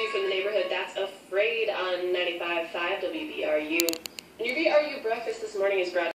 you from the neighborhood. That's Afraid on 95.5 WBRU. And your BRU breakfast this morning is brought